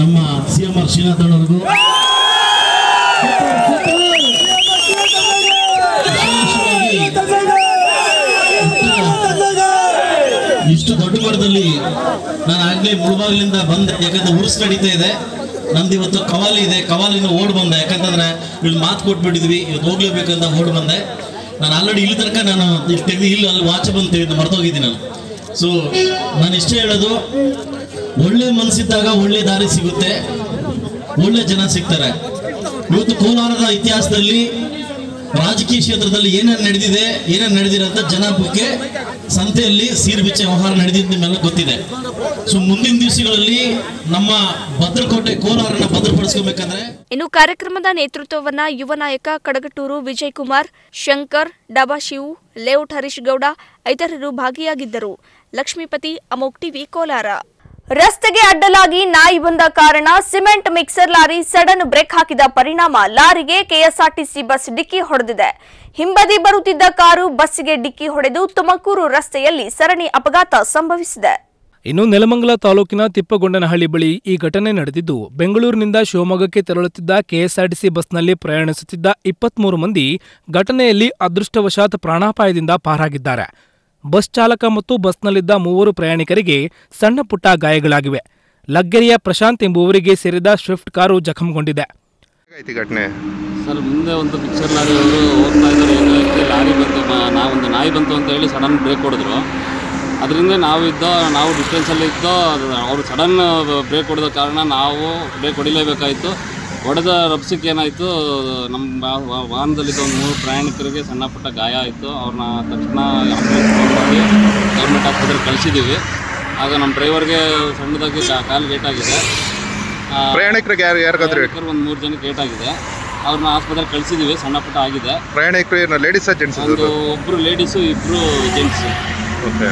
ನಮ್ಮ ಸಿ ಎಂ ಆರ್ ಶ್ರೀನಾಥ್ ಅವರಿಗೂ ಇಷ್ಟು ದೊಡ್ಡ ಮಟ್ಟದಲ್ಲಿ ನಾನು ಆಗ್ಲೇ ಮುಳುಬಾಗ್ಲಿಂದ ಬಂದೆ. ಯಾಕಂದ್ರೆ ಉರ್ಸ್ ನಡೀತಾ ಇದೆ. ನಂದು ಇವತ್ತು ಕವಾಲಿ ಇದೆ. ಕವಾಲಿನ ಓಡ್ ಬಂದೆ. ಯಾಕಂತಂದ್ರೆ ಇಲ್ಲಿ ಮಾತು ಕೊಟ್ಬಿಟ್ಟಿದ್ವಿ. ಇವತ್ತು ಹೋಗ್ಲೇಬೇಕಂತ ಓಡ್ ಬಂದೆ. ನಾನು ಆಲ್ರೆಡಿ ಇಲ್ಲಿ ತನಕ ನಾನು ಇಲ್ಲಿ ತೆಗೆದು ಇಲ್ಲಿ ಅಲ್ಲಿ ವಾಚ್ ಬಂದು ಮರ್ತೋಗಿದ್ದೀನಿ ನಾನು. ಸೊ ನಾನು ಇಷ್ಟೇ ಹೇಳೋದು, ಒಳ್ಳೆ ಮನಸ್ಸಿದ್ದಾಗ ಒಳ್ಳೆ ದಾರಿ ಸಿಗುತ್ತೆ, ಒಳ್ಳೆ ಜನ ಸಿಗ್ತಾರೆ. ಇವತ್ತು ಕೋಲಾರದ ಇತಿಹಾಸದಲ್ಲಿ ರಾಜಕೀಯ ಕ್ಷೇತ್ರದಲ್ಲಿ ಏನೇನು ನಡೆದಿದೆ, ಏನೇನು ನಡೆದಿರೋ ಅಂತ ಜನ ಬಗ್ಗೆ ಸಂತೆಯಲ್ಲಿ ಸೀರು ಬಿಚ್ಚೆ ವ್ಯವಹಾರ ನಡೆದಿದ್ದು ನಿಮ್ಮೆಲ್ಲ ಗೊತ್ತಿದೆ. ಸೊ ಮುಂದಿನ ದಿವಸಗಳಲ್ಲಿ ನಮ್ಮ ಭದ್ರಕೋಟೆ ಕೋಲಾರನ್ನ ಭದ್ರಪಡಿಸ್ಕೋಬೇಕಂದ್ರೆ ಇನ್ನು ಕಾರ್ಯಕ್ರಮದ ನೇತೃತ್ವವನ್ನ ಯುವ ನಾಯಕ ಕಡಗಟೂರು ವಿಜಯ್ ಕುಮಾರ್ ಶಂಕರ್, ಡಬಾ ಶಿವು, ಲೇಔಟ್ ಹರೀಶ್ ಗೌಡ ಇತರರು ಭಾಗಿಯಾಗಿದ್ದರು. ಲಕ್ಷ್ಮೀಪತಿ, ಅಮೋಕ್ ಟಿವಿ, ಕೋಲಾರ. ರಸ್ತೆಗೆ ಅಡ್ಡಲಾಗಿ ನಾಯಿ ಬಂದ ಕಾರಣ cement mixer lorry sudden brake ಹಾಕಿದ ಪರಿಣಾಮ ಲಾರಿಗೆ ಕೆಎಸ್ಆರ್ಟಿಸಿ ಬಸ್ ಡಿಕ್ಕಿ ಹೊಡೆದಿದೆ. ಹಿಂಬದಿ ಬರುತ್ತಿದ್ದ ಕಾರು ಬಸ್ಸಿಗೆ ಡಿಕ್ಕಿ ಹೊಡೆದು ತುಮಕೂರು ರಸ್ತೆಯಲ್ಲಿ ಸರಣಿ ಅಪಘಾತ ಸಂಭವಿಸಿದೆ. ಇನ್ನು ನೆಲಮಂಗಲ ತಾಲೂಕಿನ ತಿಪ್ಪಗೊಂಡನಹಳ್ಳಿ ಬಳಿ ಈ ಘಟನೆ ನಡೆದಿದ್ದು, ಬೆಂಗಳೂರಿನಿಂದ ಶಿವಮೊಗ್ಗಕ್ಕೆ ತೆರಳುತ್ತಿದ್ದ ಕೆಎಸ್ಆರ್ಟಿಸಿ ಬಸ್ನಲ್ಲಿ ಪ್ರಯಾಣಿಸುತ್ತಿದ್ದ ಇಪ್ಪತ್ಮೂರು ಮಂದಿ ಘಟನೆಯಲ್ಲಿ ಅದೃಷ್ಟವಶಾತ್ ಪ್ರಾಣಾಪಾಯದಿಂದ ಪಾರಾಗಿದ್ದಾರೆ. ಬಸ್ ಚಾಲಕ ಮತ್ತು ಬಸ್ನಲ್ಲಿದ್ದ ಮೂವರು ಪ್ರಯಾಣಿಕರಿಗೆ ಸಣ್ಣ ಪುಟ್ಟ ಗಾಯಗಳಾಗಿವೆ. ಲಗ್ಗೆರೆಯ ಪ್ರಶಾಂತ್ ಎಂಬುವರಿಗೆ ಸೇರಿದ ಸ್ವಿಫ್ಟ್ ಕಾರು ಜಖಂಗೊಂಡಿದೆ. ಆಯ್ತು ಘಟನೆ? ಸರ್ ಮುಂದೆ ಒಂದು ಪಿಕ್ಚರ್ ಲಾರಿ ಅವರು ಹೋಗ್ತಾ ಇದ್ದಾರೆ. ಏನಾಗುತ್ತೆ ಲಾರಿ ಬಂತು ಮ- ನಾವೊಂದು ನಾಯಿ ಬಂತು ಅಂತ ಹೇಳಿ ಸಡನ್ ಬ್ರೇಕ್ ಹೊಡೆದ್ರು. ಅದರಿಂದ ನಾವಿದ್ದ ನಾವು ಡಿಸ್ಟೆನ್ಸಲ್ಲಿ ಇದ್ದೋ ಅವರು ಸಡನ್ ಬ್ರೇಕ್ ಹೊಡೆದ ಕಾರಣ ನಾವು ಬ್ರೇಕ್ ಹೊಡಿಲೇಬೇಕಾಯಿತು. ಹೊಡೆದ ರಭಸಕ್ಕೆ ಏನಾಯಿತು ನಮ್ಮ ವಾಹನದಲ್ಲಿದ್ದ ಒಂದು ಮೂರು ಪ್ರಯಾಣಿಕರಿಗೆ ಸಣ್ಣ ಪುಟ್ಟ ಗಾಯ ಆಯಿತು. ಅವ್ರನ್ನ ತಕ್ಷಣ ಆಂಬುಲೆನ್ಸ್ ಫೋನ್ ಮಾಡಿ ಗೌರ್ಮೆಂಟ್ ಆಸ್ಪತ್ರೆಗೆ ಕಳಿಸಿದ್ದೀವಿ ಆಗ ನಮ್ಮ ಡ್ರೈವರ್ಗೆ ಸಣ್ಣದಾಗಿ ಕಾಲು ಗೇಟಾಗಿದೆ ಪ್ರಯಾಣಿಕರಿಗೆ ಯಾರು ಯಾರಿಗಾದ್ರೂ ಒಂದು ಮೂರು ಜನಕ್ಕೆ ಗೇಟಾಗಿದೆ ಅವ್ರನ್ನ ಆಸ್ಪತ್ರೆಗೆ ಕಳಿಸಿದ್ದೀವಿ ಸಣ್ಣ ಪುಟ್ಟ ಆಗಿದೆ. ಪ್ರಯಾಣಿಕರು ಏನು ಲೇಡೀಸ್ ಜೆಂಟ್ಸ್ ಒಂದು ಒಬ್ಬರು ಲೇಡೀಸು ಇಬ್ಬರು ಜೆಂಟ್ಸು ಓಕೆ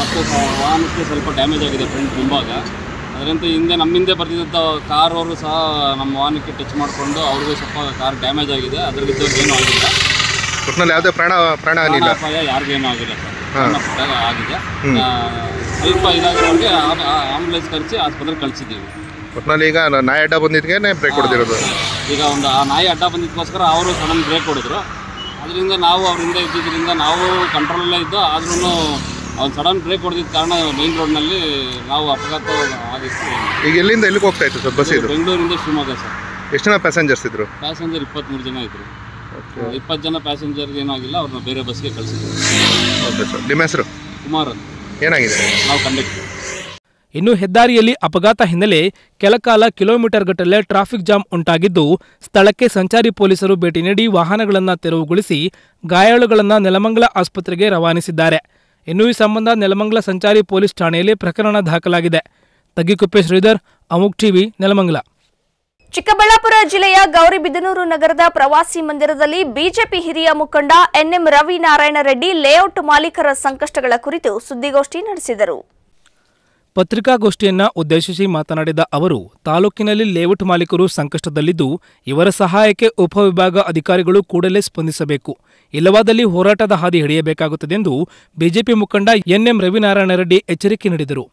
ಮತ್ತು ವಾಹನಕ್ಕೆ ಸ್ವಲ್ಪ ಡ್ಯಾಮೇಜ್ ಆಗಿದೆ ಫ್ರಂಟ್ ಮುಂಭಾಗ. ಅದರಂತೆ ಹಿಂದೆ ನಮ್ಮ ಹಿಂದೆ ಬರ್ತಿದ್ದಂಥ ಕಾರ್ ಅವರು ಸಹ ನಮ್ಮ ವಾಹನಕ್ಕೆ ಟಚ್ ಮಾಡಿಕೊಂಡು ಅವ್ರಿಗೂ ಸ್ವಲ್ಪ ಕಾರ್ ಡ್ಯಾಮೇಜ್ ಆಗಿದೆ. ಅದರಲ್ಲಿ ಏನೂ ಆಗಿಲ್ಲ. ಒಟ್ಟಿನಲ್ಲಿ ಯಾವುದೇ ಪ್ರಾಣ ಪ್ರಾಣ ಹಾನಿ ಇಲ್ಲ. ಪ್ರಾಣಾಪಾಯ ಯಾರಿಗೇನೂ ಆಗಿಲ್ಲ. ಸರ್. ಪುಟ್ಟ ಆಗಿದೆ. ಆ, ಸ್ವಲ್ಪ ಇದಾಗಿರೋರಿಗೆ ಆಂಬುಲೆನ್ಸ್ ಕರೆಸಿ ಆಸ್ಪತ್ರೆಗೆ ಕಳಿಸಿದ್ದೀವಿ. ಒಟ್ಟಿನಲ್ಲಿ ಈಗ ನಾಯಿ ಅಡ್ಡ ಬಂದಿದ್ಗೇನೆ ಬ್ರೇಕ್ ಹೊಡೆದಿರೋದು ಈಗ ಒಂದು ಆ ನಾಯಿ ಅಡ್ಡ ಬಂದಿದ್ದಕ್ಕೋಸ್ಕರ ಅವರು ಸಡನ್ ಬ್ರೇಕ್ ಹೊಡೆದ್ರು ಅದರಿಂದ ನಾವು ಅವರಿಂದ ಇದ್ದಿದ್ದರಿಂದ ನಾವು ಕಂಟ್ರೋಲಲ್ಲೇ ಇದ್ದು ಆದ್ರೂ ಅವ್ನು ಸಡನ್ ಬ್ರೇಕ್ ಹೊಡೆದಿದ್ದ ಕಾರಣ ಮೇನ್ ರೋಡ್ನಲ್ಲಿ ನಾವು ಅಪಘಾತ ಆಗಿತ್ತು. ಈಗ ಎಲ್ಲಿಂದ ಎಲ್ಲಿಗೆ ಹೋಗ್ತಾ ಇತ್ತು ಸರ್ ಬಸ್ ಇದು ಬೆಂಗಳೂರಿಂದ ಶಿವಮೊಗ್ಗ ಸರ್. ಎಷ್ಟು ಜನ ಪ್ಯಾಸೆಂಜರ್ಸ್ ಇದ್ರು? ಪ್ಯಾಸೆಂಜರ್ ಇಪ್ಪತ್ತ್ಮೂರು ಜನ ಇದ್ರು. ಇಪ್ಪತ್ತು ಜನ ಪ್ಯಾಸೆಂಜರ್ಗೆ ಏನಾಗಿಲ್ಲ ಅವ್ರನ್ನ ಬೇರೆ ಬಸ್ಗೆ ಕಳಿಸಿದ್ರು. ಓಕೆ ಸರ್ ನಿಮ್ಮ ಹೆಸರು? ಕುಮಾರ್ ಅಂತ. ಏನಾಗಿದೆ? ನಾವು ಕಂಡಕ್ಟರ್. ಇನ್ನು ಹೆದ್ದಾರಿಯಲ್ಲಿ ಅಪಘಾತ ಹಿನ್ನೆಲೆ ಕೆಲಕಾಲ ಕಿಲೋಮೀಟರ್ ಗಟ್ಟಲೆ ಟ್ರಾಫಿಕ್ ಜಾಮ್ ಉಂಟಾಗಿದ್ದು ಸ್ಥಳಕ್ಕೆ ಸಂಚಾರಿ ಪೊಲೀಸರು ಭೇಟಿ ನೀಡಿ ವಾಹನಗಳನ್ನು ತೆರವುಗೊಳಿಸಿ ಗಾಯಾಳುಗಳನ್ನು ನೆಲಮಂಗಲ ಆಸ್ಪತ್ರೆಗೆ ರವಾನಿಸಿದ್ದಾರೆ. ಇನ್ನು ಈ ಸಂಬಂಧ ನೆಲಮಂಗಲ ಸಂಚಾರಿ ಪೊಲೀಸ್ ಠಾಣೆಯಲ್ಲಿ ಪ್ರಕರಣ ದಾಖಲಾಗಿದೆ. ತಗ್ಗಿಕುಪ್ಪೆ ಶ್ರೀಧರ್ ಅಮುಕ್ ಟಿವಿ ನೆಲಮಂಗಲ. ಚಿಕ್ಕಬಳ್ಳಾಪುರ ಜಿಲ್ಲೆಯ ಗೌರಿಬಿದನೂರು ನಗರದ ಪ್ರವಾಸಿ ಮಂದಿರದಲ್ಲಿ ಬಿಜೆಪಿ ಹಿರಿಯ ಮುಖಂಡ ಎನ್ಎಂ ರವಿನಾರಾಯಣ ರೆಡ್ಡಿ ಲೇಔಟ್ ಮಾಲೀಕರ ಸಂಕಷ್ಟಗಳ ಕುರಿತು ಸುದ್ದಿಗೋಷ್ಠಿ ನಡೆಸಿದರು. ಪತ್ರಿಕಾಗೋಷ್ಠಿಯನ್ನ ಉದ್ದೇಶಿಸಿ ಮಾತನಾಡಿದ ಅವರು ತಾಲೂಕಿನಲ್ಲಿ ಲೇಔಟ್ ಮಾಲೀಕರು ಸಂಕಷ್ಟದಲ್ಲಿದ್ದು ಇವರ ಸಹಾಯಕ್ಕೆ ಉಪವಿಭಾಗ ಅಧಿಕಾರಿಗಳು ಕೂಡಲೇ ಸ್ಪಂದಿಸಬೇಕು. ಇಲ್ಲವಾದಲ್ಲಿ ಹೋರಾಟದ ಹಾದಿ ಹಿಡಿಯಬೇಕಾಗುತ್ತದೆ ಎಂದು ಬಿಜೆಪಿ ಮುಖಂಡ ಎನ್ಎಂ ರವಿನಾರಾಯಣ ರೆಡ್ಡಿ ಎಚ್ಚರಿಕೆ ನೀಡಿದರು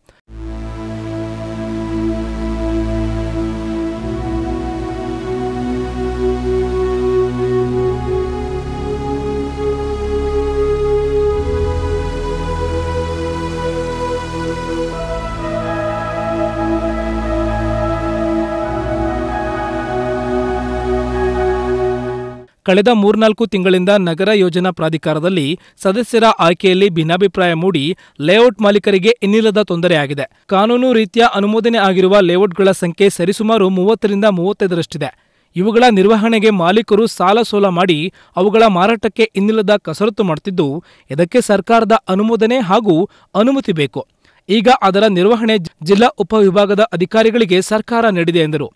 ಕಳೆದ ಮೂರ್ನಾಲ್ಕು ತಿಂಗಳಿಂದ ನಗರ ಯೋಜನಾ ಪ್ರಾಧಿಕಾರದಲ್ಲಿ ಸದಸ್ಯರ ಆಯ್ಕೆಯಲ್ಲಿ ಭಿನ್ನಾಭಿಪ್ರಾಯ ಮೂಡಿ ಲೇಔಟ್ ಮಾಲೀಕರಿಗೆ ಇನ್ನಿಲ್ಲದ ತೊಂದರೆಯಾಗಿದೆ. ಕಾನೂನು ರೀತಿಯ ಅನುಮೋದನೆ ಆಗಿರುವ ಲೇಔಟ್ಗಳ ಸಂಖ್ಯೆ ಸರಿಸುಮಾರು ಮೂವತ್ತರಿಂದ ಮೂವತ್ತೈದರಷ್ಟಿದೆ. ಇವುಗಳ ನಿರ್ವಹಣೆಗೆ ಮಾಲೀಕರು ಸಾಲ ಸೋಲ ಮಾಡಿ ಅವುಗಳ ಮಾರಾಟಕ್ಕೆ ಇನ್ನಿಲ್ಲದ ಕಸರತ್ತು ಮಾಡುತ್ತಿದ್ದು, ಇದಕ್ಕೆ ಸರ್ಕಾರದ ಅನುಮೋದನೆ ಹಾಗೂ ಅನುಮತಿ ಬೇಕು. ಈಗ ಅದರ ನಿರ್ವಹಣೆ ಜಿಲ್ಲಾ ಉಪವಿಭಾಗದ ಅಧಿಕಾರಿಗಳಿಗೆ ಸರ್ಕಾರ ನೀಡಿದೆ ಎಂದರು.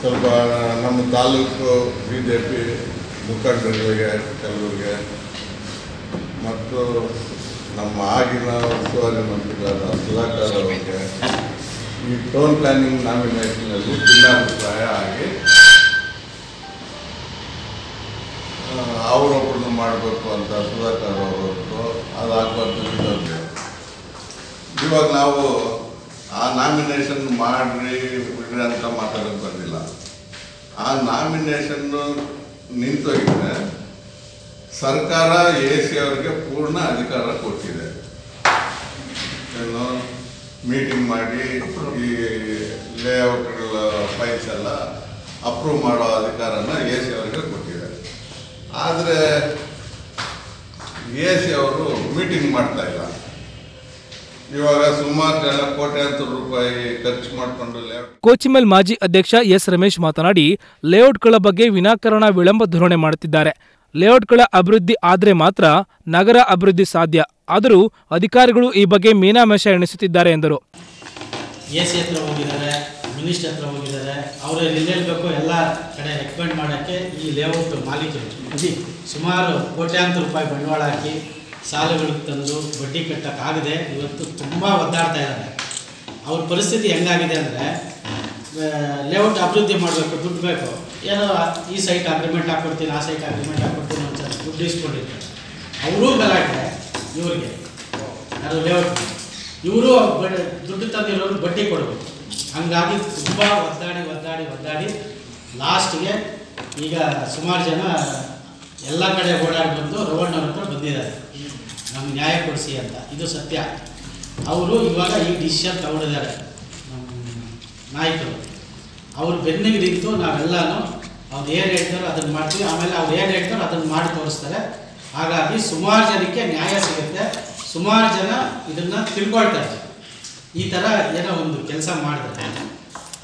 ಸ್ವಲ್ಪ ನಮ್ಮ ತಾಲೂಕು ಬಿ ಜೆ ಪಿ ಮುಖಂಡರುಗಳಿಗೆ ಕೆಲವರಿಗೆ, ಮತ್ತು ನಮ್ಮ ಆಗಿನ ಉಸ್ತುವಾರಿ ಮಂತ್ರಿಗಳಾದ ಸುಧಾಕರ್ ಅವರಿಗೆ ಈ ಟೋನ್ ಪ್ಲಾನಿಂಗ್ ನಾಮಿನೇಷನಲ್ಲಿ ಭಿನ್ನಾಭಿಪ್ರಾಯ ಆಗಿ ಅವರೊಬ್ಬರನ್ನು ಮಾಡಬೇಕು ಅಂತ ಸುಧಾಕರ್ ಅವರೊಬ್ಬರು ಅದಾಗಬಾರ್ದು. ಇವಾಗ ನಾವು ಆ ನಾಮಿನೇಷನ್ ಮಾಡ್ರಿ ಬಿಡ್ರಿ ಅಂತ ಮಾತಾಡೋಕೆ ಬಂದಿಲ್ಲ. ಆ ನಾಮಿನೇಷನ್ನು ನಿಂತೋಗಿದ್ರೆ ಸರ್ಕಾರ ಎ ಸಿ ಅವರಿಗೆ ಪೂರ್ಣ ಅಧಿಕಾರ ಕೊಟ್ಟಿದೆ. ಏನು ಮೀಟಿಂಗ್ ಮಾಡಿ ಈ ಲೇಔಟ್ಗಳ ಫೈಲ್ಸ್ ಎಲ್ಲ ಅಪ್ರೂವ್ ಮಾಡೋ ಅಧಿಕಾರನ ಎ ಸಿ ಅವರಿಗೆ ಕೊಟ್ಟಿದೆ. ಆದರೆ ಎ ಸಿ ಅವರು ಮೀಟಿಂಗ್ ಮಾಡ್ತಾ ಇಲ್ಲ. ಇವಾಗ ಸುಮಾರು ಜನ ಕೋಟ್ಯಾಂತರ ರೂಪಾಯಿ ಖರ್ಚು ಮಾಡಿಕೊಂಡು ಕೋಚಿಮಲ್ ಮಾಜಿ ಅಧ್ಯಕ್ಷ ಎಸ್ ರಮೇಶ್ ಮಾತನಾಡಿ ಲೇಔಟ್ಗಳ ಬಗ್ಗೆ ವಿನಾಕಾರಣ ವಿಳಂಬ ಧೋರಣೆ ಮಾಡುತ್ತಿದ್ದಾರೆ. ಲೇಔಟ್ಗಳ ಅಭಿವೃದ್ಧಿ ಆದರೆ ಮಾತ್ರ ನಗರ ಅಭಿವೃದ್ಧಿ ಸಾಧ್ಯ. ಆದರೂ ಅಧಿಕಾರಿಗಳು ಈ ಬಗ್ಗೆ ಮೀನಾಮೇಷ ಎಣಿಸುತ್ತಿದ್ದಾರೆ ಎಂದರು. ಎ ಹತ್ರ ಹೋಗಿದ್ದಾರೆ ಮಿನಿಸ್ಟರ್ ಹತ್ರ ಹೋಗಿದ್ದಾರೆ ಅವರು ಬೇಕೋ ಎಲ್ಲ ಕಡೆ ರೆಕಮೆಂಡ್ ಮಾಡೋಕ್ಕೆ ಈ ಲೇಔಟ್ ಮಾಲೀಕರು. ಸುಮಾರು ಕೋಟ್ಯಾಂತರ ರೂಪಾಯಿ ಬಂಡವಾಳ ಹಾಕಿ ಸಾಲಗಳಿಗೆ ತಂದು ಬಡ್ಡಿ ಕಟ್ಟೋಕ್ಕಾಗದೆ. ಇವತ್ತು ತುಂಬ ಒದ್ದಾಡ್ತಾ ಇದ್ದಾರೆ. ಅವ್ರ ಪರಿಸ್ಥಿತಿ ಹೆಂಗಾಗಿದೆ ಅಂದರೆ ಲೇಔಟ್ ಅಭಿವೃದ್ಧಿ ಮಾಡಬೇಕು, ದುಡ್ಡು ಬೇಕು. ಏನೋ ಈ ಸೈಟ್ ಅಗ್ರಿಮೆಂಟ್ ಹಾಕ್ಕೊಡ್ತೀನಿ ಆ ಸೈಟ್ ಅಗ್ರಿಮೆಂಟ್ ಹಾಕ್ಕೊಡ್ತೀನಿ ಅಂತ ದುಡ್ಡು ಇಸ್ಕೊಂಡಿರ್ತಾರೆ. ಅವರೂ ಗಲಾಟೆ ಇವ್ರಿಗೆ. ಯಾರು ಲೇಔಟ್ ಇವರು ದುಡ್ಡು ತಂದಿರೋರು ಬಡ್ಡಿ ಕೊಡಬೇಕು. ಹಂಗಾಗಿ ತುಂಬ ಒದ್ದಾಡಿ ಒದ್ದಾಡಿ ಒದ್ದಾಡಿ ಲಾಸ್ಟ್ಗೆ ಈಗ ಸುಮಾರು ಜನ ಎಲ್ಲ ಕಡೆ ಓಡಾಡಿ ಬಂದು ರವಣ್ಣವ್ರ ಹತ್ರ ಬಂದಿದ್ದಾರೆ. ನಮ್ಗೆ ನ್ಯಾಯ ಕೊಡಿಸಿ ಅಂತ. ಇದು ಸತ್ಯ. ಅವರು ಇವಾಗ ಈ ಡಿಸಿಷನ್ ತಗೊಂಡಿದ್ದಾರೆ. ನಾಯಕರು. ಅವ್ರು ಬೆನ್ನಿಗೆ ನಿಂತು ನಾವೆಲ್ಲನೂ ಅವ್ರು ಏನು ಹೇಳ್ತಾರೋ ಅದನ್ನು ಮಾಡ್ತೀವಿ. ಆಮೇಲೆ ಅವ್ರು ಏನು ಹೇಳ್ತಾರೋ ಅದನ್ನು ಮಾಡಿ ತೋರಿಸ್ತಾರೆ. ಹಾಗಾಗಿ ಸುಮಾರು ಜನಕ್ಕೆ ನ್ಯಾಯ ಸಿಗುತ್ತೆ. ಸುಮಾರು ಜನ ಇದನ್ನು ತಿಳ್ಕೊಳ್ತಾರೆ ಈ ಥರ ಏನೋ ಒಂದು ಕೆಲಸ ಮಾಡಿದ್ರೆ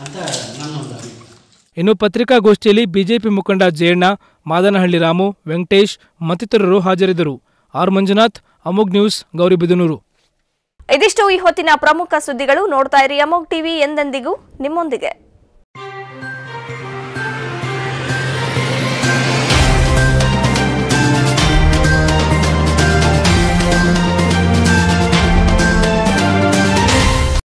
ಅಂತ ನನ್ನೊಂದು ಅಭಿಪ್ರಾಯ. ಇನ್ನು ಪತ್ರಿಕಾಗೋಷ್ಠಿಯಲ್ಲಿ ಬಿಜೆಪಿ ಮುಖಂಡ ಜಯಣ್ಣ ಮಾದನಹಳ್ಳಿ ರಾಮು, ವೆಂಕಟೇಶ್ ಮತ್ತಿತರರು ಹಾಜರಿದ್ದರು. ಆರ್ ಮಂಜುನಾಥ್ ಅಮೋಗ್ ನ್ಯೂಸ್ ಗೌರಿಬಿದನೂರು ಇದಿಷ್ಟು ಈ ಹೊತ್ತಿನ ಪ್ರಮುಖ ಸುದ್ದಿಗಳು ನೋಡ್ತಾ ಇರಿ. ಅಮೋಗ್ ಟಿವಿ ಎಂದೆಂದಿಗೂ ನಿಮ್ಮೊಂದಿಗೆ.